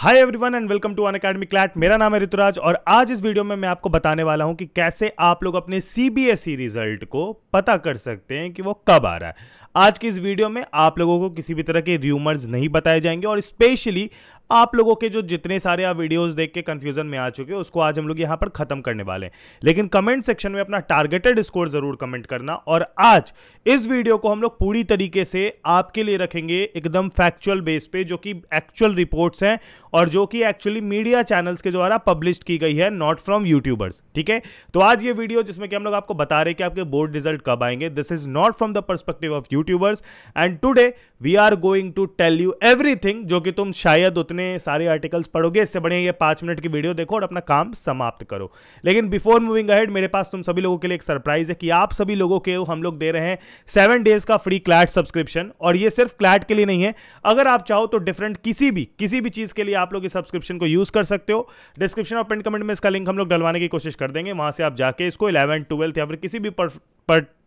Hi everyone and welcome to Unacademy CLAT मेरा नाम है ऋतुराज और आज इस वीडियो में मैं आपको बताने वाला हूँ कि कैसे आप लोग अपने सीबीएसई रिज़ल्ट को पता कर सकते हैं कि वो कब आ रहा है। आज की इस वीडियो में आप लोगों को किसी भी तरह के र्यूमर्स नहीं बताए जाएँगे और स्पेशली आप लोगों के जो जितने सारे आप वीडियोस देख के कंफ्यूजन में आ चुके हैं, उसको आज हम लोग यहाँ पर खत्म करने वाले हैं। लेकिन कमेंट सेक्शन में अपना टारगेटेड स्कोर ज़रूर कमेंट करना और आज इस वीडियो को हम लोग पूरी तरीके से आपके लिए रखेंगे एकदम फैक्चुअल बेस पे, जो कि एक्चुअल रिपोर्ट्स हैं और जो कि एक्चुअली मीडिया चैनल्स के द्वारा पब्लिश की गई है नॉट फ्रॉम यूट्यूबर्स ठीक है? तो आज ये वीडियो जिसमें कि हम लोग आपको बता रहे कि आपके बोर्ड रिज़ल्ट कब आएँगे this is not from the perspective of YouTubers and today we are going to tell you everything जो कि तुम शायद उतने सारे आर्टिकल्स पढ़ोगे। इससे बढ़िया ये पाँच मिनट की वीडियो देखो और अपना काम समाप्त करो। लेकिन बिफोर मूविंग अहेड मेरे पास तुम सभी लोगों के लिए एक सरप्राइज़ है कि आप सभी लोगों के हम लोग दे रहे हैं सेवन डेज़ का फ्री क्लैट सब्सक्रिप्शन और ये सिर्फ़ क्लैट के लिए नहीं है। अगर आप चाहो तो डिफरेंट किसी भी किसी भी चीज़ के लिए आप लोग इस सब्सक्रिप्शन को यूज़ कर सकते हो। डिस्क्रिप्शन और पिन कमेंट में इसका लिंक हम लोग डलवाने की कोशिश कर देंगे। वहाँ से आप जाके इसको इलेवन ट्वेल्थ या फिर किसी भी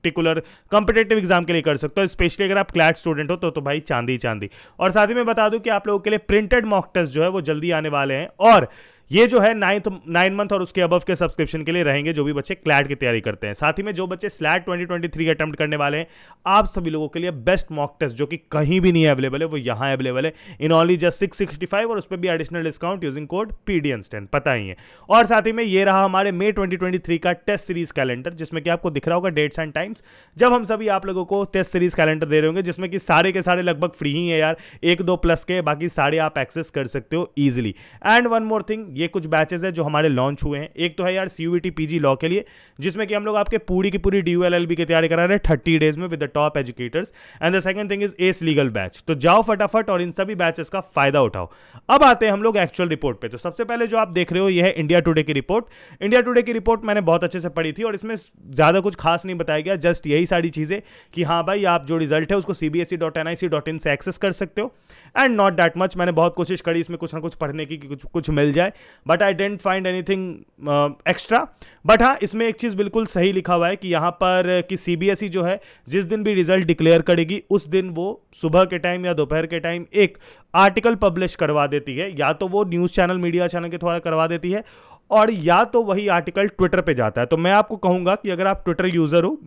पर्टिकुलर कंपिटेटिव एग्ज़ाम के लिए कर सकते हो स्पेशली अगर आप क्लैट स्टूडेंट हो तो, तो भाई चांदी चांदी। और साथ ही मैं बता दूँ कि आप लोगों के लिए प्रिंटेड मॉक टेस्ट जो है वो जल्दी आने वाले हैं। और ये जो है नाइन्थ नाइन मंथ और उसके अबव के सब्सक्रिप्शन के लिए रहेंगे, जो भी बच्चे क्लैट की तैयारी करते हैं। साथ ही में जो बच्चे स्लैट 2023 अटेम्प्ट करने वाले हैं, आप सभी लोगों के लिए बेस्ट मॉक टेस्ट जो कि कहीं भी नहीं अवेलेबल है, वो यहाँ अवेलेबल है। In only just six sixty five और उस पर भी additional discount using code P D पता ही है। और साथ ही में ये रहा हमारे मे ट्वेंटी ट्वेंटी थ्री का टेस्ट सीरीज़ कैलेंडर जिसमें कि आपको दिख रहा होगा डेट्स एंड टाइम्स जब हम सभी आप लोगों को टेस्ट सीरीज़ कैलेंडर दे रहे होंगे, जिसमें कि सारे के सारे लगभग फ्री ही है यार। एक, दो प्लस के, बाकी सारे आप एक्सेस कर सकते हो easily and one more thing ये कुछ बैचेस है जो हमारे लॉन्च हुए हैं। एक तो है यार सी यू पीजी लॉ के लिए, जिसमें कि हम लोग आपके पूरी की पूरी D U L L B की तैयारी करा रहे हैं थर्टी डेज़ में with the top educators and the second thing is S legal batch तो जाओ फटाफट और इन सभी बैचेस का फ़ायदा उठाओ। अब आते हैं हम लोग एक्चुअल रिपोर्ट पे। तो सबसे पहले जो आप देख रहे हो, ये है इंडिया टुडे की रिपोर्ट इंडिया टुडे की रिपोर्ट मैंने बहुत अच्छे से पढ़ी थी और इसमें ज़्यादा कुछ खास नहीं बताया गया जस्ट यही सारी चीज़ें कि हाँ भाई, आप जो रिज़ल्ट है उसको C CBSE dot N I C dot in से एक्सेस कर सकते हो। एंड नॉट दैट मच मैंने बहुत कोशिश करी इसमें कुछ ना कुछ पढ़ने की कि कुछ कुछ मिल जाए। But I didn't find anything extra but हाँ इसमें एक चीज़ बिल्कुल सही लिखा हुआ है कि यहाँ पर कि सीबीएसई जो है, जिस दिन भी रिज़ल्ट डिक्लेयर करेगी, उस दिन वो सुबह के टाइम या दोपहर के टाइम एक आर्टिकल पब्लिश करवा देती है। या तो वो न्यूज़ चैनल मीडिया चैनल के थोड़ा करवा देती है, और या तो वही आर्टिकल ट्विटर पे जाता है। तो मैं आपको कहूँगा कि अगर आप ट्विटर यूज़र हो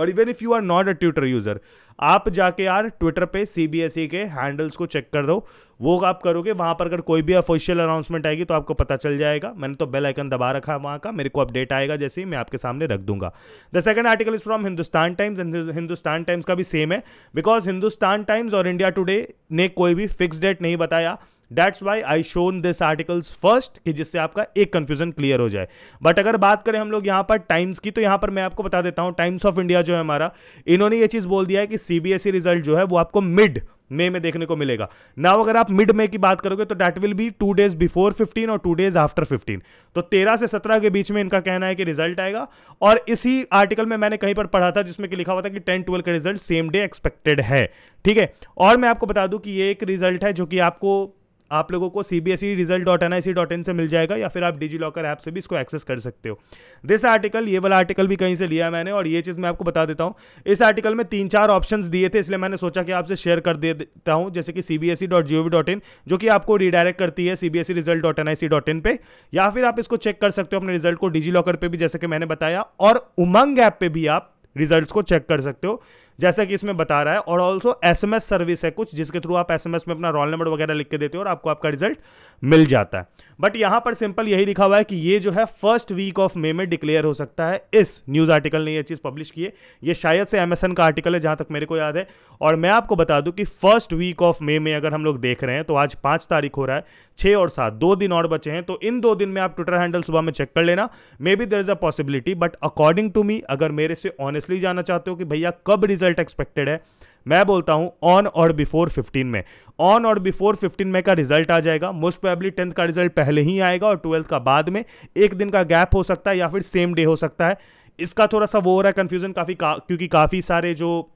और even if you are not a Twitter user आप जाके यार ट्विटर पे सीबीएसई के हैंडल्स को चेक कर दो। वो आप करोगे, वहाँ पर अगर कोई भी ऑफिशियल अनाउंसमेंट आएगी तो आपको पता चल जाएगा। मैंने तो बेल आइकन दबा रखा है वहाँ का, मेरे को अपडेट आएगा जैसे ही मैं आपके सामने रख दूँगा। The second article is from Hindustan Times Hindustan Times का भी सेम है। बिकॉज़ हिंदुस्तान टाइम्स और इंडिया टुडे ने कोई भी फिक्स डेट नहीं बताया। That's why I shown this articles first कि जिससे आपका एक कंफ्यूजन क्लियर हो जाए। बट अगर बात करें हम लोग यहाँ पर टाइम्स की तो यहाँ पर मैं आपको बता देता हूँ टाइम्स ऑफ़ इंडिया जो है हमारा, इन्होंने ये चीज़ बोल दिया है कि सीबीएसई रिज़ल्ट जो है वो आपको मिड मे में देखने को मिलेगा। नाउ अगर आप मिड मे की बात करोगे तो that will be two days before 15 और टू डेज़ आफ्टर 15 तो 13 से 17 के बीच में इनका कहना है कि रिज़ल्ट आएगा। और इसी आर्टिकल में मैंने कहीं पर पढ़ा था, जिसमें कि लिखा हुआ था कि 10 12 का रिज़ल्ट सेम डे एक्सपेक्टेड है। ठीक है? और मैं आपको बता दूँ कि ये एक रिज़ल्ट है जो कि आपको आप लोगों को C B S E result dot N I C dot in से मिल जाएगा या फिर आप डिजी लॉकर ऐप से भी इसको एक्सेस कर सकते हो। दिस आर्टिकल ये वाला आर्टिकल भी कहीं से लिया मैंने और ये चीज़ मैं आपको बता देता हूँ। इस आर्टिकल में तीन चार ऑप्शन दिए थे, इसलिए मैंने सोचा कि आपसे शेयर कर देता हूँ, जैसे कि C B S E dot G O V dot in जो कि आपको रिडायरेक्ट करती है C B S E result dot N I C dot in पे। या फिर आप इसको चेक कर सकते हो अपने रिज़ल्ट को डिजी लॉकर पर भी, जैसे कि मैंने बताया, और उमंग ऐप पर भी आप रिजल्ट्स को चेक कर सकते हो। जैसा कि इसमें बता रहा है, और ऑल्सो एसएमएस सर्विस है कुछ, जिसके थ्रू आप एसएमएस में अपना रोल नंबर वगैरह लिख के देते हो और आपको आपका रिज़ल्ट मिल जाता है। बट यहाँ पर सिंपल यही लिखा हुआ है कि ये जो है फ़र्स्ट वीक ऑफ़ मे में डिक्लेयर हो सकता है इस न्यूज़ आर्टिकल ने यह चीज़ पब्लिश की है। ये शायद से एमएसएन का आर्टिकल है, जहाँ तक मेरे को याद है। और मैं आपको बता दूँ कि फ़र्स्ट वीक ऑफ़ मे में अगर हम लोग देख रहे हैं तो आज पाँच तारीख हो रहा है छह और सात, दो दिन और बचे हैं तो इन दो दिन में आप ट्विटर हैंडल सुबह में चेक कर लेना। Maybe there is a possibility but according to me अगर मेरे से ऑनेस्टली जाना चाहते हो कि भैया कब रिज़ल्ट एक्सपेक्टेड है। मैं बोलता हूँ ऑन और बिफोर 15 में। ऑन और बिफोर 15 में का रिज़ल्ट आ जाएगा। मोस्ट प्रोबेबली टेंथ का रिज़ल्ट पहले ही आएगा और ट्वेल्थ का बाद में। एक दिन का गैप हो सकता है या फिर सेम डे हो सकता है। इसका थोड़ा सा वो हो रहा है कंफ्यूजन काफ़ी का, क्योंकि काफ़ी सारे जो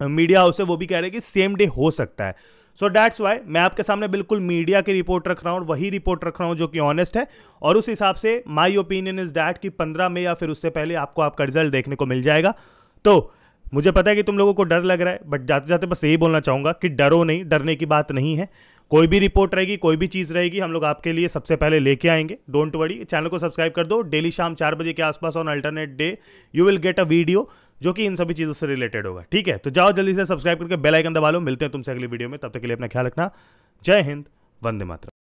मीडिया हाउस है वो भी कह रहे हैं कि सेम डे हो सकता है। सो डैट्स वाई मैं आपके सामने बिल्कुल मीडिया की रिपोर्ट रख रहा हूँ वही रिपोर्ट रख रहा हूँ जो कि ऑनेस्ट है। और उस हिसाब से माई ओपिनियन इज़ डैट कि पंद्रह में या फिर उससे पहले आपको आपका रिज़ल्ट देखने को मिल जाएगा। तो मुझे पता है कि तुम लोगों को डर लग रहा है बट जाते जाते बस यही बोलना चाहूँगा कि डरो नहीं, डरने की बात नहीं है। कोई भी रिपोर्ट रहेगी, कोई भी चीज़ रहेगी, हम लोग आपके लिए सबसे पहले लेके आएँगे। डोंट वरी चैनल को सब्सक्राइब कर दो। डेली शाम चार बजे के आसपास on alternate day you will get a video जो कि इन सभी चीज़ों से रिलेटेड होगा। ठीक है? तो जाओ जल्दी से सब्सक्राइब करके बेल आइकन दबा लो। मिलते हैं तुमसे अगली वीडियो में। तब तक के लिए अपना ख्याल रखना। जय हिंद, वंदे मातरम।